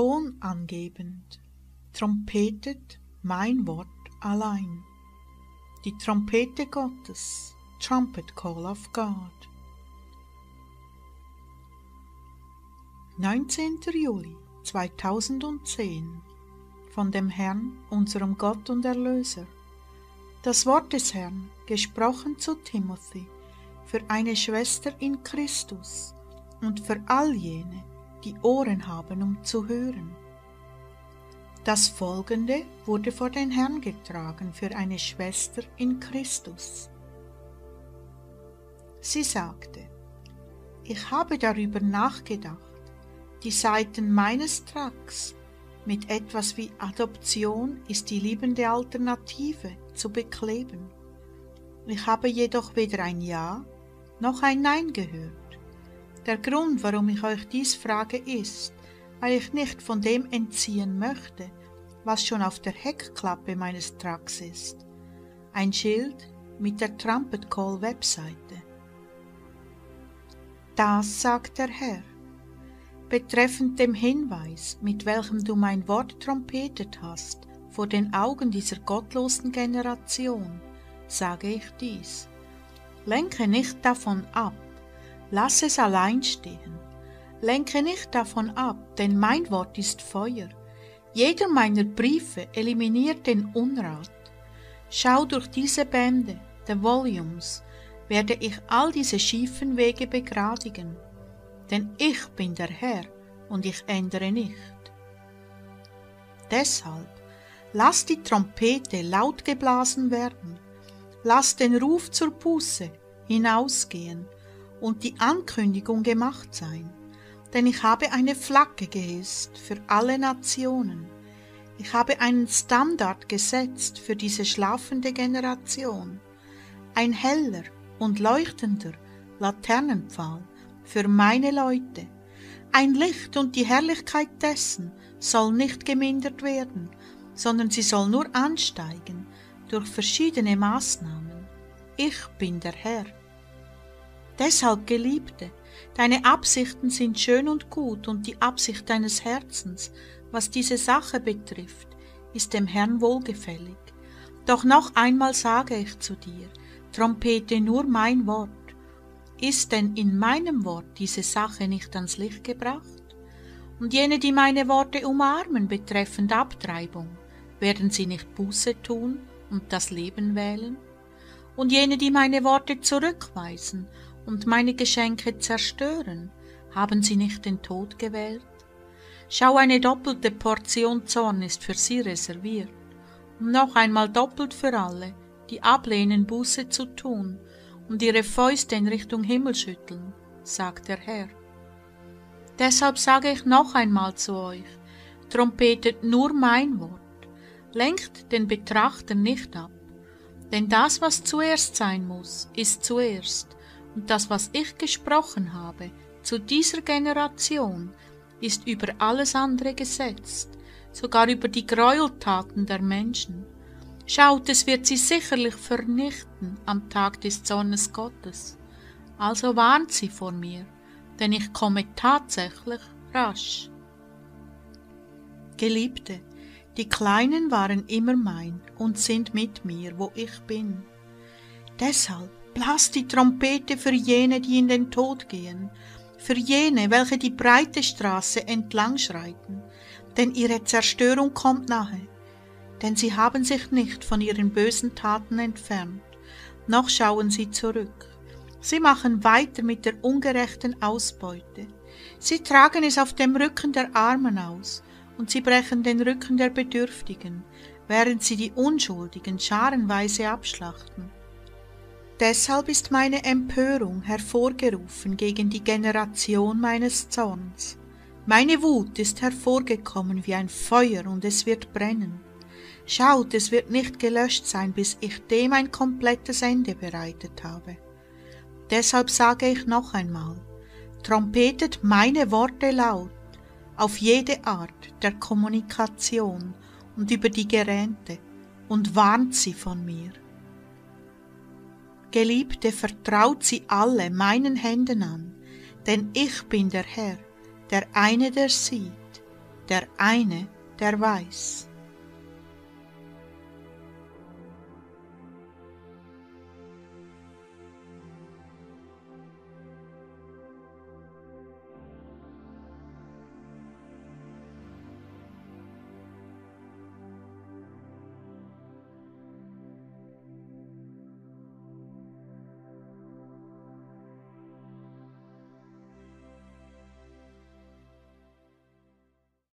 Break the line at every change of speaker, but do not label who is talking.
Ton angebend, trompetet mein Wort allein. Die Trompete Gottes, Trumpet Call of God. 19. Juli 2010 von dem Herrn, unserem Gott und Erlöser. Das Wort des Herrn, gesprochen zu Timothy, für eine Schwester in Christus und für all jene, die Ohren haben, um zu hören. Das Folgende wurde vor den Herrn getragen für eine Schwester in Christus. Sie sagte, ich habe darüber nachgedacht, die Seiten meines Tracks mit etwas wie Adoption ist die liebende Alternative zu bekleben. Ich habe jedoch weder ein Ja noch ein Nein gehört. Der Grund, warum ich euch dies frage, ist, weil ich nicht von dem entziehen möchte, was schon auf der Heckklappe meines Trucks ist. Ein Schild mit der Trumpet Call Webseite. Das sagt der Herr. Betreffend dem Hinweis, mit welchem du mein Wort trompetet hast, vor den Augen dieser gottlosen Generation, sage ich dies. Lenke nicht davon ab, lass es allein stehen. Lenke nicht davon ab, denn mein Wort ist Feuer. Jeder meiner Briefe eliminiert den Unrat. Schau durch diese Bände, the Volumes, werde ich all diese schiefen Wege begradigen, denn ich bin der Herr und ich ändere nicht. Deshalb lass die Trompete laut geblasen werden, lass den Ruf zur Buße hinausgehen und die Ankündigung gemacht sein, denn ich habe eine Flagge gehisst für alle Nationen. Ich habe einen Standard gesetzt für diese schlafende Generation, ein heller und leuchtender Laternenpfahl für meine Leute. Ein Licht und die Herrlichkeit dessen soll nicht gemindert werden, sondern sie soll nur ansteigen durch verschiedene Maßnahmen. Ich bin der Herr. Deshalb, Geliebte, deine Absichten sind schön und gut und die Absicht deines Herzens, was diese Sache betrifft, ist dem Herrn wohlgefällig. Doch noch einmal sage ich zu dir, trompete nur mein Wort. Ist denn in meinem Wort diese Sache nicht ans Licht gebracht? Und jene, die meine Worte umarmen betreffend Abtreibung, werden sie nicht Buße tun und das Leben wählen? Und jene, die meine Worte zurückweisen und meine Geschenke zerstören, haben sie nicht den Tod gewählt? Schau, eine doppelte Portion Zorn ist für sie reserviert, um noch einmal doppelt für alle, die ablehnen, Buße zu tun und ihre Fäuste in Richtung Himmel schütteln, sagt der Herr. Deshalb sage ich noch einmal zu euch, trompetet nur mein Wort, lenkt den Betrachter nicht ab, denn das, was zuerst sein muss, ist zuerst, und das, was ich gesprochen habe zu dieser Generation, ist über alles andere gesetzt, sogar über die Gräueltaten der Menschen. Schaut, es wird sie sicherlich vernichten am Tag des Zornes Gottes. Also warnt sie vor mir, denn ich komme tatsächlich rasch. Geliebte, die Kleinen waren immer mein und sind mit mir, wo ich bin. Deshalb Blas die Trompete für jene, die in den Tod gehen, für jene, welche die breite Straße entlang schreiten, denn ihre Zerstörung kommt nahe, denn sie haben sich nicht von ihren bösen Taten entfernt, noch schauen sie zurück. Sie machen weiter mit der ungerechten Ausbeute. Sie tragen es auf dem Rücken der Armen aus, und sie brechen den Rücken der Bedürftigen, während sie die Unschuldigen scharenweise abschlachten. Deshalb ist meine Empörung hervorgerufen gegen die Generation meines Zorns. Meine Wut ist hervorgekommen wie ein Feuer und es wird brennen. Schaut, es wird nicht gelöscht sein, bis ich dem ein komplettes Ende bereitet habe. Deshalb sage ich noch einmal, trompetet meine Worte laut auf jede Art der Kommunikation und über die Geräte und warnt sie von mir. Geliebte, vertraut sie alle meinen Händen an, denn ich bin der Herr, der eine, der sieht, der eine, der weiß.